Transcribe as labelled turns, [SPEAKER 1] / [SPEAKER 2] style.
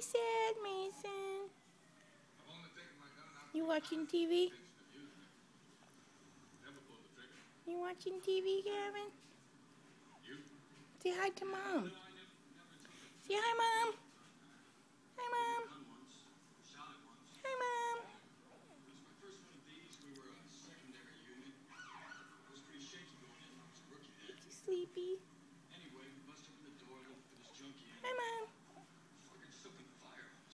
[SPEAKER 1] Sad, Mason. You watching TV? You watching TV, Gavin? Say hi to Mom. Say hi, Mom.